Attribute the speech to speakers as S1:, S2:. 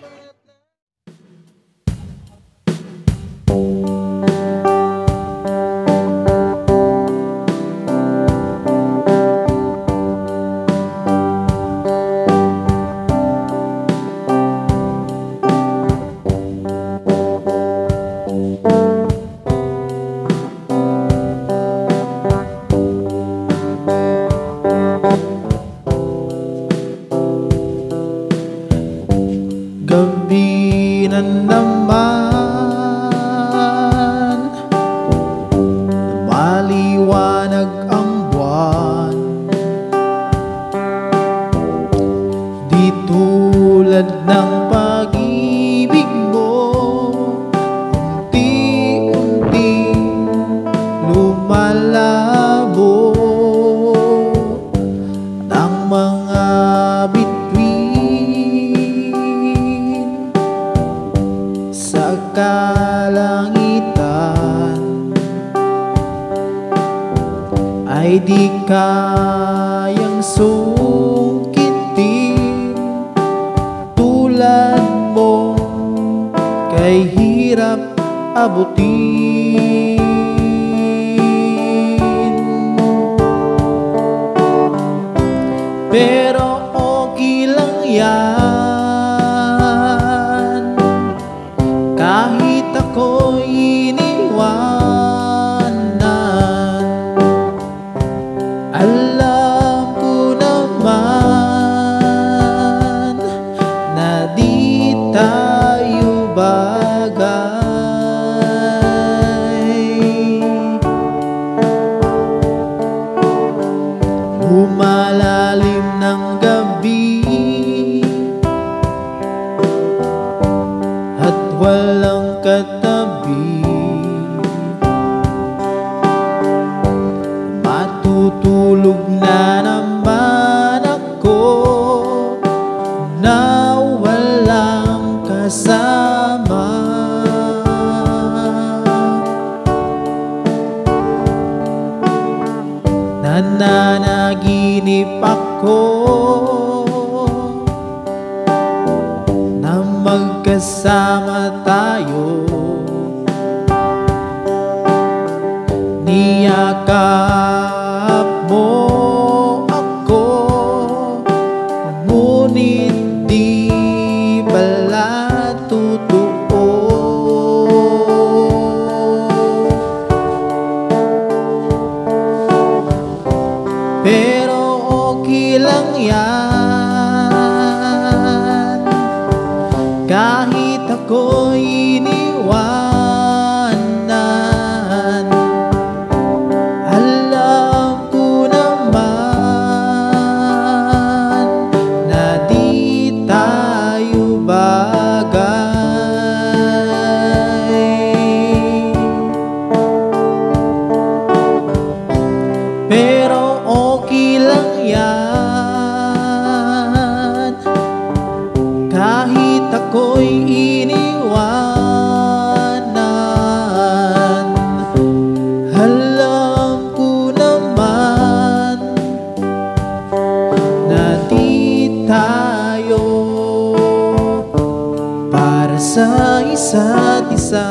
S1: Thank you. Tulad ng pag-ibig mo. Unti-unting lumalabo Ng mga bituin. Sa kalangitan Ay di kayang sungkitin Tulad mo kay hirap abutin. Pero okay lang yan Lumalalim ng gabi. At walang katabi Nananaginip ako Na magkasama tayo. Niyakap Kahit ako'y iniwanan. Alam ko naman Na di tayo bagay. Pero okay lang yan. Ako'y Alam ko naman Na di tayo Para sa isa't isa